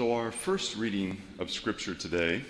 So, our first reading of Scripture today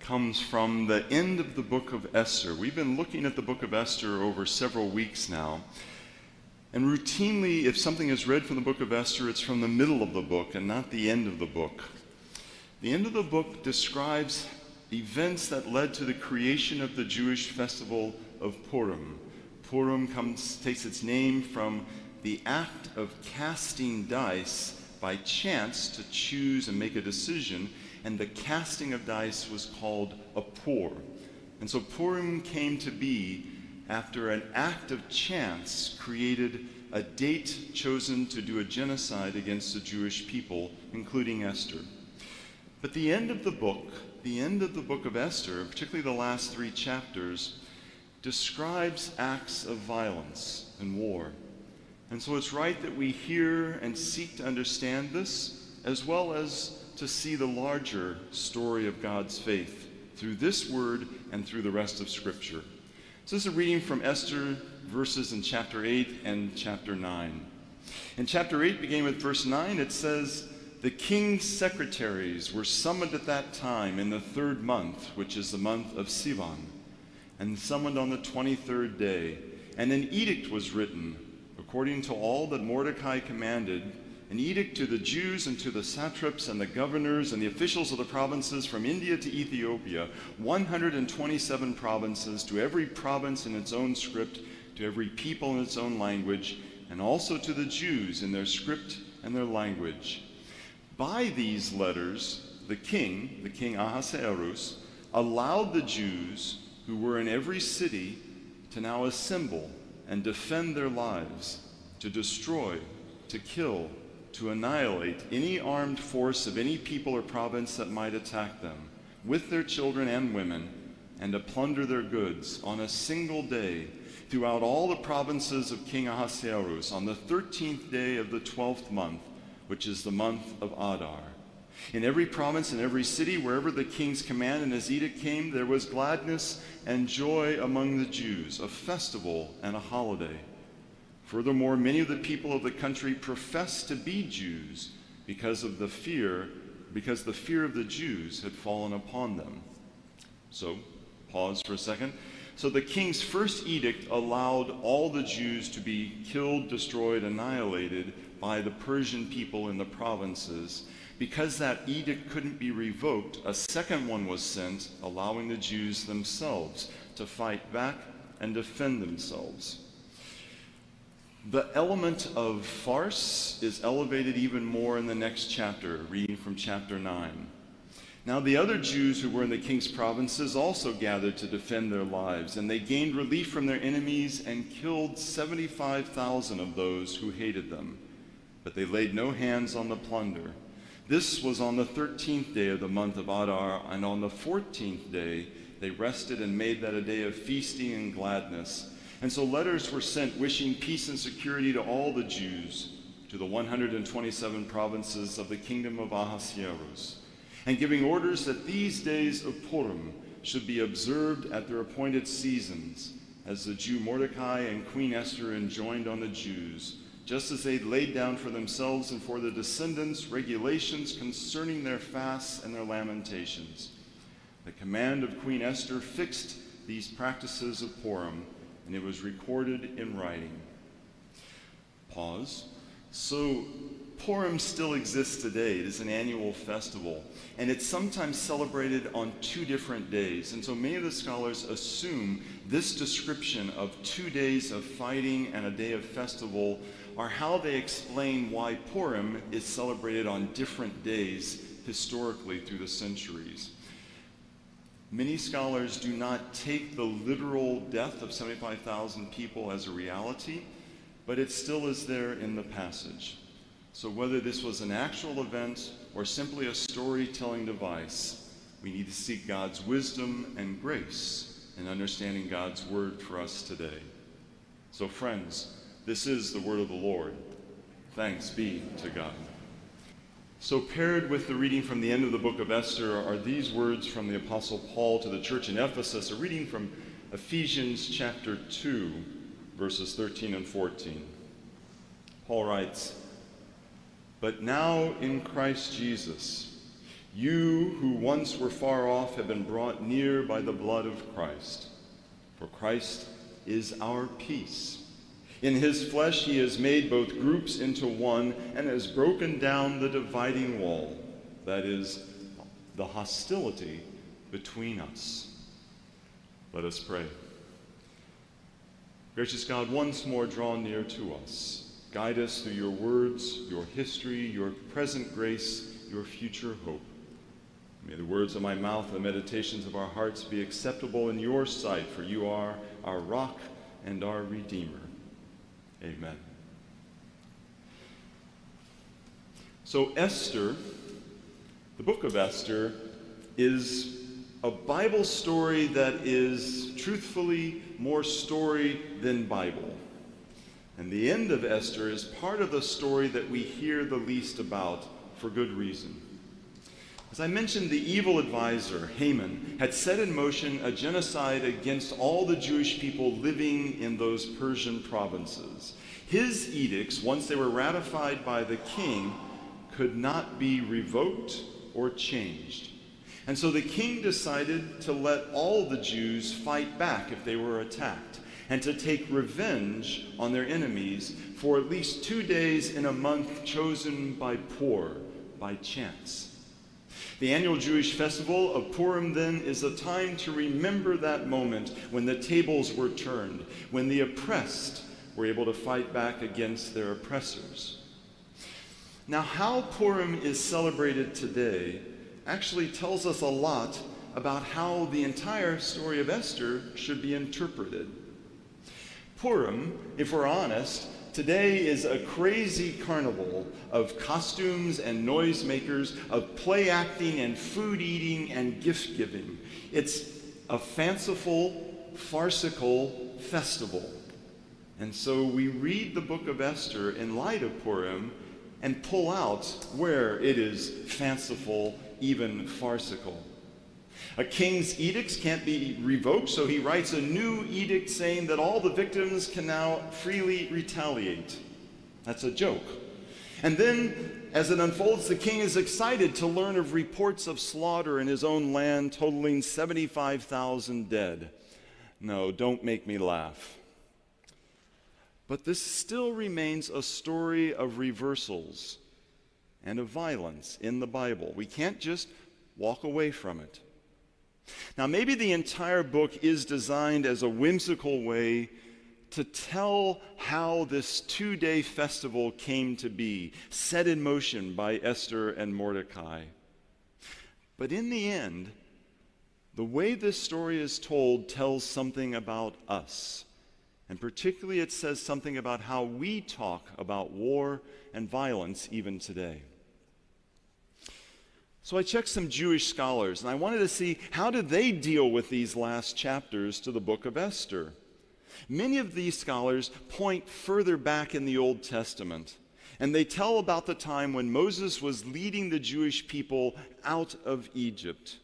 comes from the end of the book of Esther. We've been looking at the book of Esther over several weeks now. And routinely, if something is read from the book of Esther, it's from the middle of the book and not the end of the book. The end of the book describes events that led to the creation of the Jewish festival of Purim. Purim comes, takes its name from the act of casting dice by chance to choose and make a decision, and the casting of dice was called a pur. And so Purim came to be after an act of chance created a date chosen to do a genocide against the Jewish people, including Esther. But the end of the book, the end of the book of Esther, particularly the last three chapters, describes acts of violence and war. And so it's right that we hear and seek to understand this, as well as to see the larger story of God's faith through this word and through the rest of Scripture. So this is a reading from Esther, verses in chapter 8 and chapter 9. In chapter 8, beginning with verse 9, it says, The king's secretaries were summoned at that time in the third month, which is the month of Sivan, and summoned on the 23rd day. And an edict was written according to all that Mordecai commanded, an edict to the Jews and to the satraps and the governors and the officials of the provinces from India to Ethiopia, 127 provinces, to every province in its own script, to every people in its own language, and also to the Jews in their script and their language. By these letters, the king, the king Ahasuerus, allowed the Jews who were in every city to now assemble and defend their lives, to destroy, to kill, to annihilate any armed force of any people or province that might attack them, with their children and women, and to plunder their goods on a single day throughout all the provinces of King Ahasuerus on the 13th day of the 12th month, which is the month of Adar. In every province and every city, wherever the king's command and his edict came, there was gladness and joy among the Jews, a festival and a holiday. Furthermore, many of the people of the country professed to be Jews because of the fear, because the fear of the Jews had fallen upon them. So, pause for a second. So the king's first edict allowed all the Jews to be killed, destroyed, annihilated by the Persian people in the provinces. Because that edict couldn't be revoked, a second one was sent, allowing the Jews themselves to fight back and defend themselves. The element of farce is elevated even more in the next chapter, reading from chapter 9. Now, the other Jews who were in the king's provinces also gathered to defend their lives, and they gained relief from their enemies and killed 75,000 of those who hated them. But they laid no hands on the plunder. This was on the 13th day of the month of Adar, and on the 14th day they rested and made that a day of feasting and gladness. And so letters were sent wishing peace and security to all the Jews, to the 127 provinces of the kingdom of Ahasuerus, and giving orders that these days of Purim should be observed at their appointed seasons, as the Jew Mordecai and Queen Esther enjoined on the Jews just as they laid down for themselves and for their descendants regulations concerning their fasts and their lamentations. The command of Queen Esther fixed these practices of Purim, and it was recorded in writing. Pause. So, Purim still exists today. It is an annual festival, and it's sometimes celebrated on two different days. And so many of the scholars assume this description of two days of fighting and a day of festival are how they explain why Purim is celebrated on different days historically through the centuries. Many scholars do not take the literal death of 75,000 people as a reality, but it still is there in the passage. So whether this was an actual event or simply a storytelling device, we need to seek God's wisdom and grace in understanding God's word for us today. So friends, this is the word of the Lord. Thanks be to God. So, paired with the reading from the end of the book of Esther are these words from the Apostle Paul to the church in Ephesus, a reading from Ephesians chapter 2, verses 13 and 14. Paul writes, But now in Christ Jesus, you who once were far off have been brought near by the blood of Christ. For Christ is our peace. In his flesh, he has made both groups into one and has broken down the dividing wall, that is, the hostility between us. Let us pray. Gracious God, once more draw near to us. Guide us through your words, your history, your present grace, your future hope. May the words of my mouth and the meditations of our hearts be acceptable in your sight, for you are our rock and our redeemer. Amen. So, Esther, the book of Esther, is a Bible story that is truthfully more story than Bible. And the end of Esther is part of the story that we hear the least about for good reason. As I mentioned, the evil advisor, Haman, had set in motion a genocide against all the Jewish people living in those Persian provinces. His edicts, once they were ratified by the king, could not be revoked or changed. And so the king decided to let all the Jews fight back if they were attacked and to take revenge on their enemies for at least two days in a month chosen by Pur, by chance. The annual Jewish festival of Purim, then, is a time to remember that moment when the tables were turned, when the oppressed were able to fight back against their oppressors. Now, how Purim is celebrated today actually tells us a lot about how the entire story of Esther should be interpreted. Purim, if we're honest, today is a crazy carnival of costumes and noisemakers, of play acting and food eating and gift giving. It's a fanciful, farcical festival. And so we read the book of Esther in light of Purim and pull out where it is fanciful, even farcical. A king's edicts can't be revoked, so he writes a new edict saying that all the victims can now freely retaliate. That's a joke. And then, as it unfolds, the king is excited to learn of reports of slaughter in his own land totaling 75,000 dead. No, don't make me laugh. But this still remains a story of reversals and of violence in the Bible. We can't just walk away from it. Now, maybe the entire book is designed as a whimsical way to tell how this two day festival came to be, set in motion by Esther and Mordecai. But in the end, the way this story is told tells something about us. And particularly, it says something about how we talk about war and violence even today. So I checked some Jewish scholars and I wanted to see how did they deal with these last chapters to the book of Esther. Many of these scholars point further back in the Old Testament and they tell about the time when Moses was leading the Jewish people out of Egypt.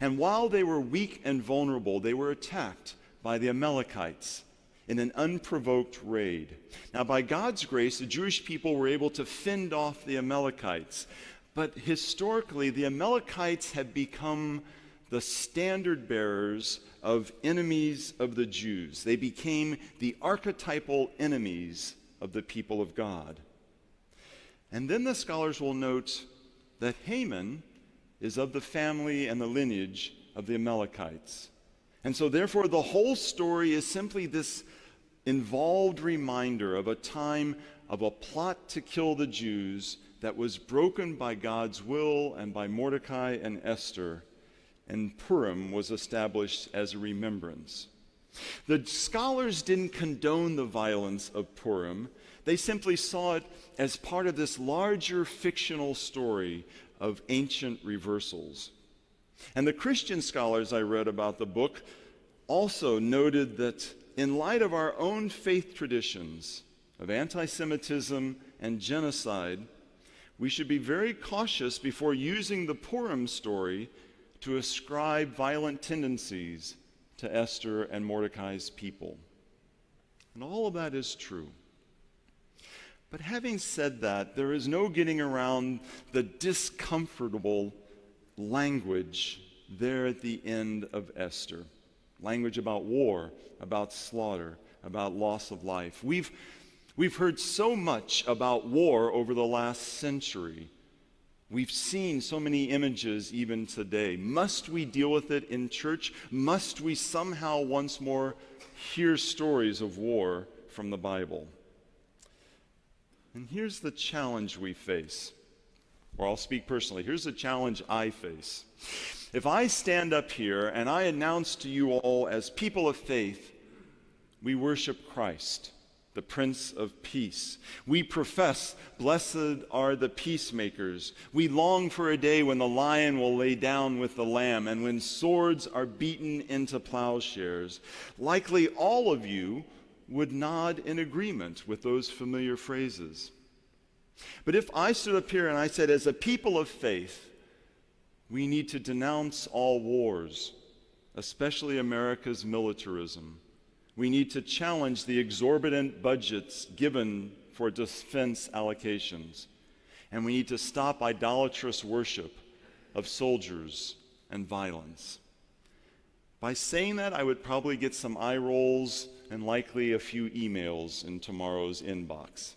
And while they were weak and vulnerable, they were attacked by the Amalekites in an unprovoked raid. Now, by God's grace, the Jewish people were able to fend off the Amalekites. But historically, the Amalekites had become the standard bearers of enemies of the Jews. They became the archetypal enemies of the people of God. And then the scholars will note that Haman is of the family and the lineage of the Amalekites. And so, therefore, the whole story is simply this involved reminder of a time of a plot to kill the Jews that was broken by God's will and by Mordecai and Esther, and Purim was established as a remembrance. The scholars didn't condone the violence of Purim. They simply saw it as part of this larger fictional story of ancient reversals. And the Christian scholars I read about the book also noted that in light of our own faith traditions of anti Semitism and genocide, we should be very cautious before using the Purim story to ascribe violent tendencies to Esther and Mordecai's people. And all of that is true. But having said that, there is no getting around the discomfortable language there at the end of Esther. Language about war, about slaughter, about loss of life. We've, we've heard so much about war over the last century. We've seen so many images even today. Must we deal with it in church? Must we somehow once more hear stories of war from the Bible? And here's the challenge we face. Or I'll speak personally. Here's the challenge I face. If I stand up here and I announce to you all, as people of faith, we worship Christ, the Prince of Peace. We profess, Blessed are the peacemakers. We long for a day when the lion will lay down with the lamb and when swords are beaten into plowshares. Likely all of you would nod in agreement with those familiar phrases. But if I stood up here and I said, as a people of faith, we need to denounce all wars, especially America's militarism. We need to challenge the exorbitant budgets given for defense allocations. And we need to stop idolatrous worship of soldiers and violence. By saying that, I would probably get some eye rolls and likely a few emails in tomorrow's inbox.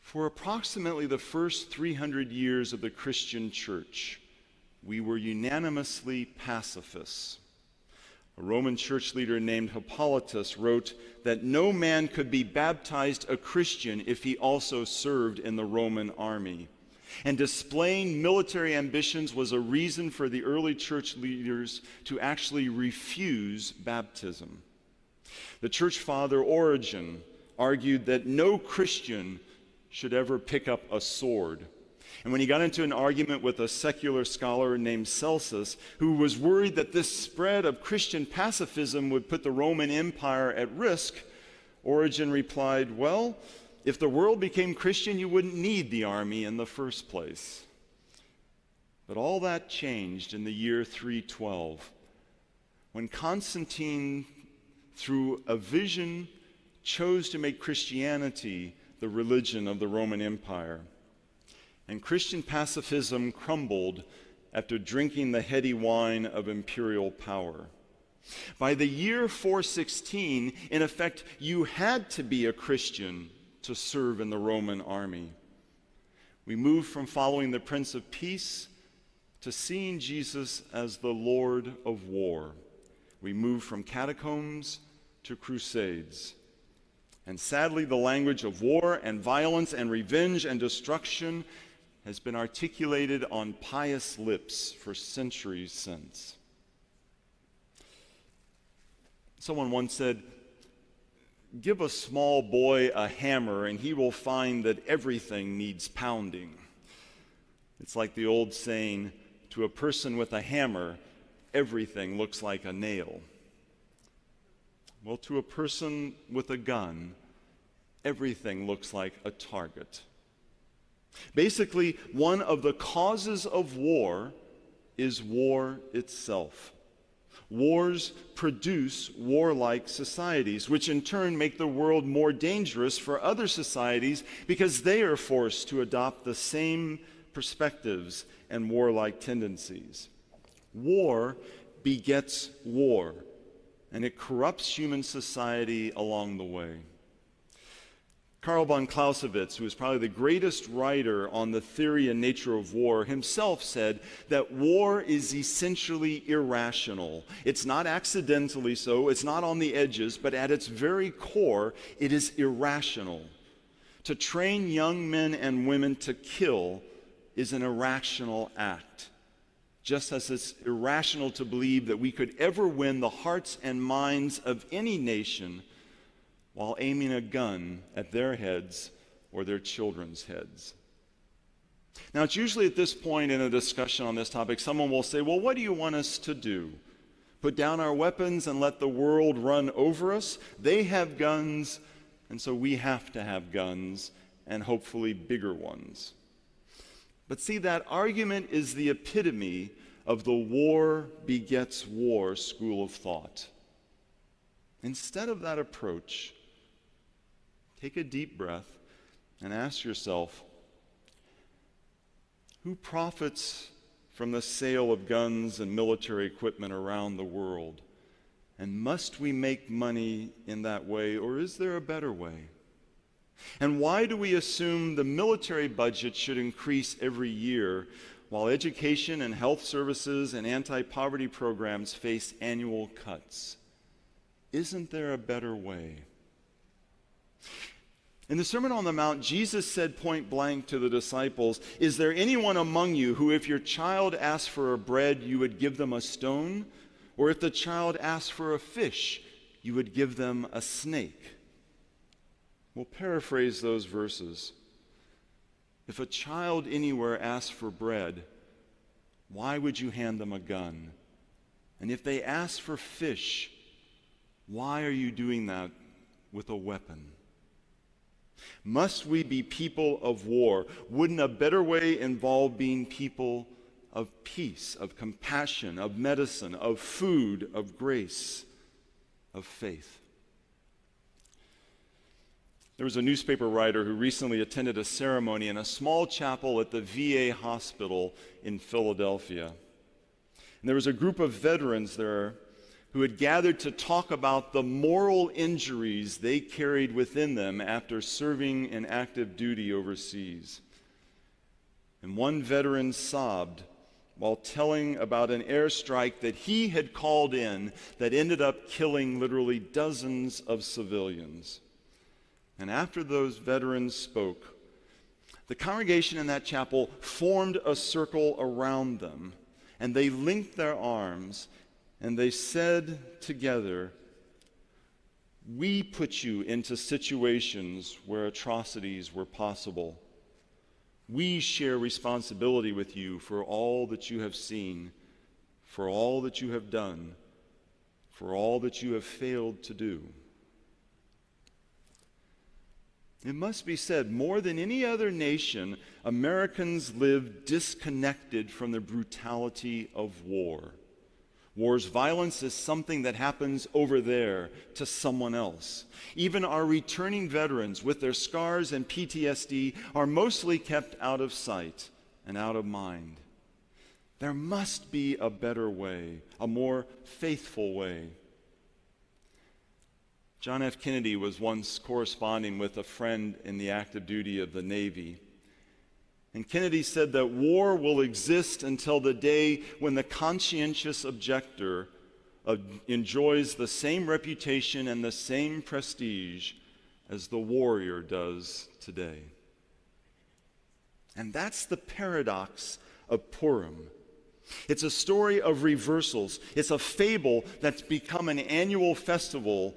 For approximately the first 300 years of the Christian church, we were unanimously pacifists. A Roman church leader named Hippolytus wrote that no man could be baptized a Christian if he also served in the Roman army. And displaying military ambitions was a reason for the early church leaders to actually refuse baptism. The church father Origen argued that no Christian should ever pick up a sword. And when he got into an argument with a secular scholar named Celsus, who was worried that this spread of Christian pacifism would put the Roman Empire at risk, Origen replied, Well, if the world became Christian, you wouldn't need the army in the first place. But all that changed in the year 312 when Constantine, through a vision, chose to make Christianity the religion of the Roman Empire. And Christian pacifism crumbled after drinking the heady wine of imperial power. By the year 416, in effect, you had to be a Christian to serve in the Roman army. We moved from following the Prince of Peace to seeing Jesus as the Lord of War. We moved from catacombs to crusades. And sadly, the language of war and violence and revenge and destruction has been articulated on pious lips for centuries since. Someone once said, Give a small boy a hammer, and he will find that everything needs pounding. It's like the old saying to a person with a hammer, everything looks like a nail. Well, to a person with a gun, everything looks like a target. Basically, one of the causes of war is war itself. Wars produce warlike societies, which in turn make the world more dangerous for other societies because they are forced to adopt the same perspectives and warlike tendencies. War begets war, and it corrupts human society along the way. Karl von Clausewitz, who is probably the greatest writer on the theory and nature of war, himself said that war is essentially irrational. It's not accidentally so, it's not on the edges, but at its very core, it is irrational. To train young men and women to kill is an irrational act. Just as it's irrational to believe that we could ever win the hearts and minds of any nation while aiming a gun at their heads or their children's heads. Now, it's usually at this point in a discussion on this topic, someone will say, Well, what do you want us to do? Put down our weapons and let the world run over us? They have guns, and so we have to have guns, and hopefully bigger ones. But see, that argument is the epitome of the war begets war school of thought. Instead of that approach, take a deep breath and ask yourself who profits from the sale of guns and military equipment around the world? And must we make money in that way, or is there a better way? And why do we assume the military budget should increase every year while education and health services and anti poverty programs face annual cuts? Isn't there a better way? In the Sermon on the Mount, Jesus said point blank to the disciples Is there anyone among you who, if your child asks for a bread, you would give them a stone? Or if the child asks for a fish, you would give them a snake? We'll paraphrase those verses. If a child anywhere asks for bread, why would you hand them a gun? And if they ask for fish, why are you doing that with a weapon? Must we be people of war? Wouldn't a better way involve being people of peace, of compassion, of medicine, of food, of grace, of faith? There was a newspaper writer who recently attended a ceremony in a small chapel at the VA hospital in Philadelphia. And there was a group of veterans there who had gathered to talk about the moral injuries they carried within them after serving in active duty overseas. And one veteran sobbed while telling about an airstrike that he had called in that ended up killing literally dozens of civilians. And after those veterans spoke, the congregation in that chapel formed a circle around them, and they linked their arms, and they said together, We put you into situations where atrocities were possible. We share responsibility with you for all that you have seen, for all that you have done, for all that you have failed to do. It must be said, more than any other nation, Americans live disconnected from the brutality of war. War's violence is something that happens over there to someone else. Even our returning veterans, with their scars and PTSD, are mostly kept out of sight and out of mind. There must be a better way, a more faithful way. John F. Kennedy was once corresponding with a friend in the active duty of the Navy. And Kennedy said that war will exist until the day when the conscientious objector enjoys the same reputation and the same prestige as the warrior does today. And that's the paradox of Purim. It's a story of reversals. It's a fable that's become an annual festival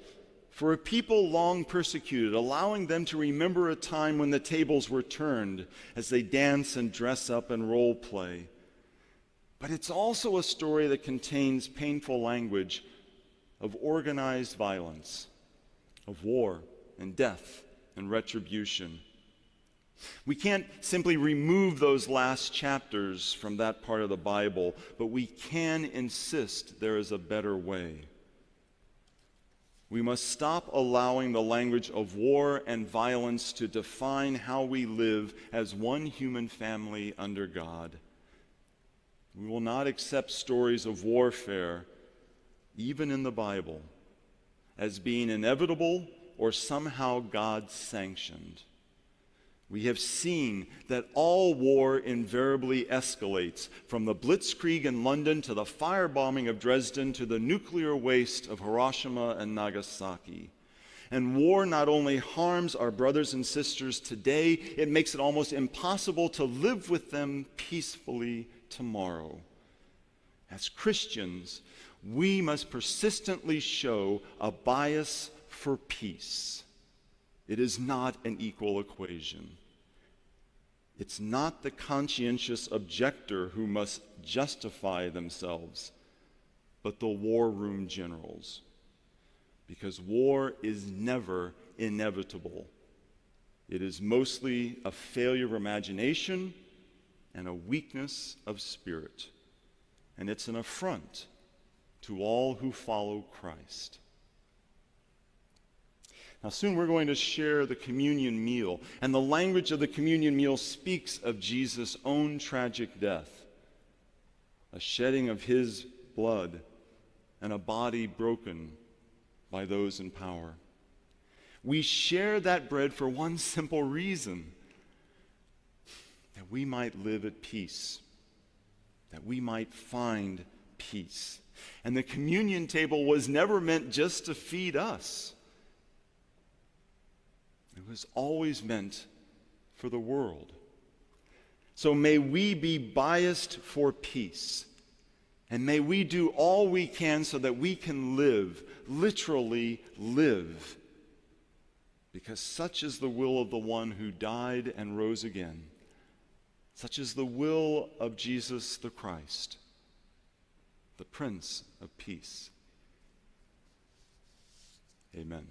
for a people long persecuted, allowing them to remember a time when the tables were turned as they dance and dress up and role play. But it's also a story that contains painful language of organized violence, of war and death and retribution. We can't simply remove those last chapters from that part of the Bible, but we can insist there is a better way. We must stop allowing the language of war and violence to define how we live as one human family under God. We will not accept stories of warfare, even in the Bible, as being inevitable or somehow God sanctioned. We have seen that all war invariably escalates, from the blitzkrieg in London to the firebombing of Dresden to the nuclear waste of Hiroshima and Nagasaki. And war not only harms our brothers and sisters today, it makes it almost impossible to live with them peacefully tomorrow. As Christians, we must persistently show a bias for peace. It is not an equal equation. It's not the conscientious objector who must justify themselves, but the war room generals. Because war is never inevitable, it is mostly a failure of imagination and a weakness of spirit. And it's an affront to all who follow Christ. Now, soon we're going to share the communion meal, and the language of the communion meal speaks of Jesus' own tragic death a shedding of his blood and a body broken by those in power. We share that bread for one simple reason that we might live at peace, that we might find peace. And the communion table was never meant just to feed us. It was always meant for the world. So may we be biased for peace. And may we do all we can so that we can live, literally live. Because such is the will of the one who died and rose again. Such is the will of Jesus the Christ, the Prince of Peace. Amen.